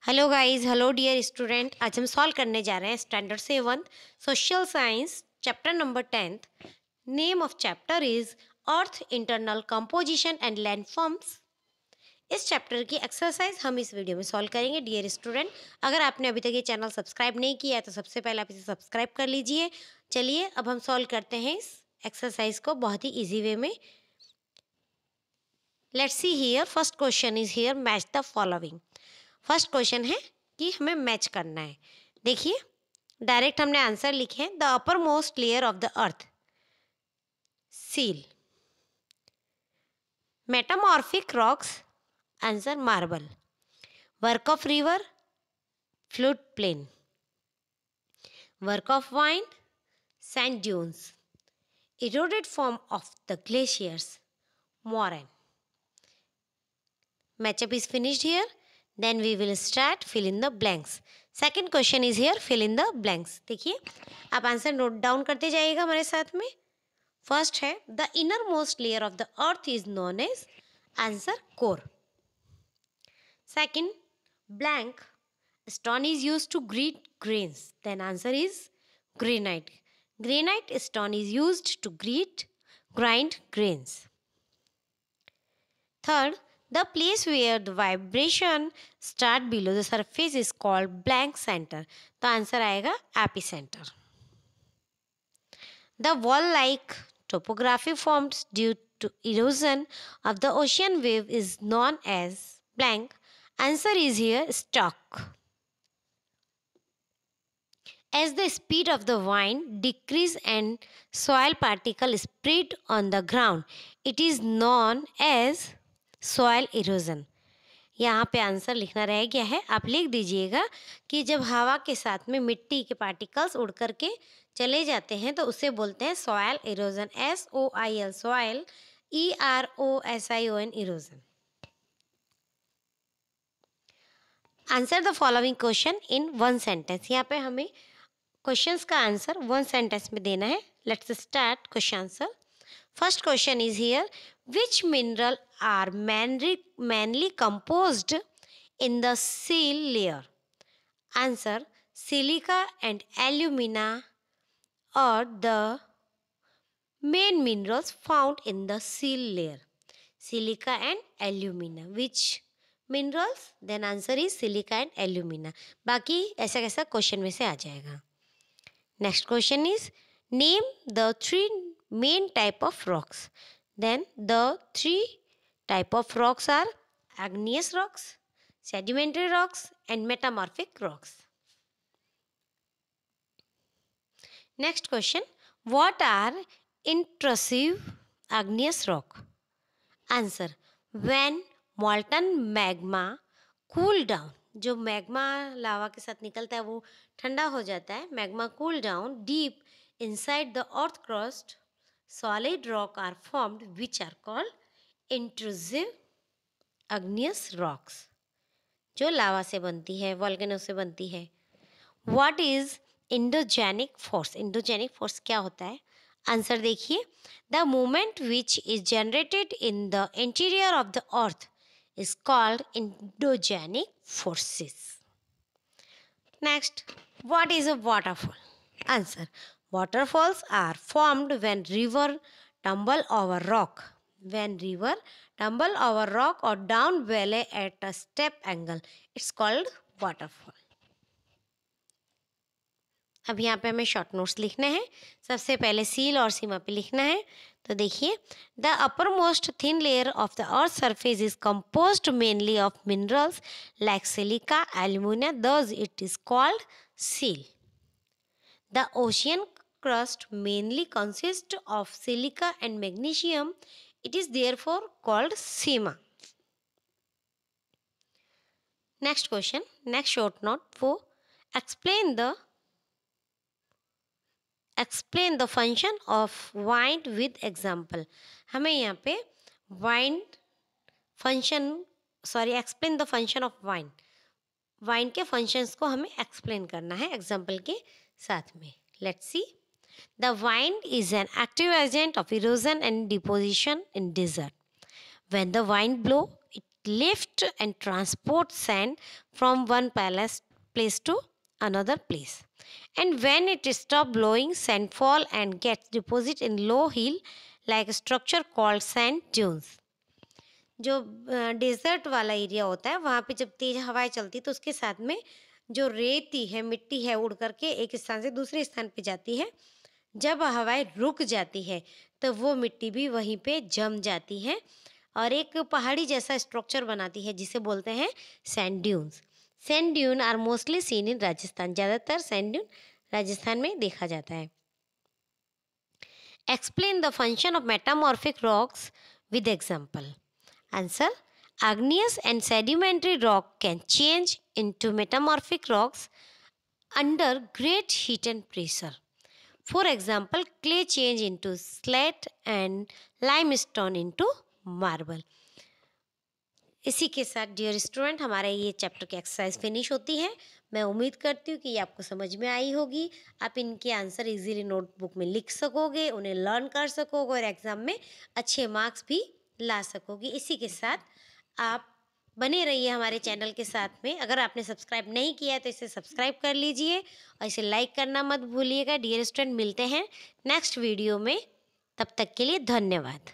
Hello guys hello dear student आज हम solve करने जा रहे हैं standard seven social science chapter number tenth name of chapter is earth internal composition and landforms इस chapter की एक्सरसाइज हम इस वीडियो में सॉल्व करेंगे डियर स्टूडेंट अगर आपने अभी तक ये चैनल सब्सक्राइब नहीं किया है तो सबसे पहले आप इसे सब्सक्राइब कर लीजिए। चलिए, अब हम सॉल्व करते हैं इस एक्सरसाइज को बहुत ही ईजी वे में। Let's see here first question is here match the following first question है कि हमें मैच करना है। देखिए, डायरेक्ट हमने आंसर लिखे हैं, the uppermost layer of the earth. Sial. Metamorphic rocks, answer marble. Work of river flood plain. Work of wind sand dunes. eroded form of the glaciers moraine matchup is finished here then we will start fill in the blanks second question is here fill in the blanks देखिए आप answer note down करते जाइएगा हमारे साथ में first है the innermost layer of the earth is known as answer core second blank stone is used to grit grains then answer is granite granite stone is used to grit grind grains third the place where the vibration start below the surface is called blank center तो answer आएगा epicenter the wall like topography formed due to erosion of the ocean wave is known as blank answer is here stock as the speed of the wind decrease and soil particle spread on the ground it is known as soil erosion. यहाँ पे answer लिखना रह गया है। आप लिख दीजिएगा कि जब हवा के साथ में मिट्टी के पार्टिकल्स उड़ करके चले जाते हैं तो उसे बोलते हैं soil erosion S O I L soil E R O S I O N erosion answer the following question in one sentence यहाँ पे हमें क्वेश्चंस का आंसर वन सेंटेंस में देना है। Let's start question answer first question is here which mineral are mainly, mainly composed in the seal layer answer silica and alumina are the main minerals found in the seal layer silica and alumina which minerals then answer is silica and alumina बाकी ऐसा कैसा question में से आ जाएगा next question is name the three main type of rocks Then the three type of rocks are igneous rocks sedimentary rocks and metamorphic rocks next question what are intrusive igneous rock answer when molten magma cool down जो magma lava के साथ निकलता है वो ठंडा हो जाता है magma cool down deep inside the earth crust solid rock are formed which are called intrusive igneous rocks. जो लावा से बनती है वॉल्गेनो से बनती है। What is endogenic force endogenic force क्या होता है? आंसर देखिए। The movement which is generated in the interior of the earth is called endogenic forces next what is a waterfall answer Waterfalls are formed when river tumble over rock. When river tumble over rock or down valley at a step angle, it's called waterfall. अब यहाँ पे हमें short notes लिखने हैं सबसे पहले seal और सीमा पे लिखना है तो देखिए the uppermost thin layer of the earth surface is composed mainly of minerals like silica aluminium thus it is called sial the ocean crust mainly consists of silica and magnesium. It is therefore called sima. Next question, next short note for explain the explain the function of wind with example. हमें यहाँ पे wind function sorry explain the function of wind. wind के functions को हमें explain करना है example के साथ में. Let's see. The wind is an active agent of erosion and deposition in desert. When the wind blow, it lift and transport sand from one palace place to another place and when it stop blowing sand fall and gets deposited in low hill like a structure called sand dunes जो desert वाला area होता है वहाँ पे जब तेज हवाएँ चलती तो उसके साथ में जो रेती है मिट्टी है उड़ करके एक स्थान से दूसरे स्थान पे जाती है जब हवाएँ रुक जाती है तो वो मिट्टी भी वहीं पे जम जाती है और एक पहाड़ी जैसा स्ट्रक्चर बनाती है, जिसे बोलते हैं sand dunes sand dune are mostly seen in Rajasthan ज़्यादातर सैंड ड्यून राजस्थान में देखा जाता है। Explain the function of metamorphic rocks with example answer Igneous and sedimentary rock can change into metamorphic rocks under great heat and pressure. For example, clay change into slate and limestone into marble. इसी के साथ dear student हमारा ये chapter की exercise finish होती है। मैं उम्मीद करती हूँ कि ये आपको समझ में आई होगी। आप इनके आंसर इजीली नोटबुक में लिख सकोगे उन्हें लर्न कर सकोगे और एग्ज़ाम में अच्छे मार्क्स भी ला सकोगे। इसी के साथ आप बने रहिए हमारे चैनल के साथ में। अगर आपने सब्सक्राइब नहीं किया है तो इसे सब्सक्राइब कर लीजिए और इसे लाइक करना मत भूलिएगा। डियर स्टूडेंट, मिलते हैं नेक्स्ट वीडियो में। तब तक के लिए धन्यवाद।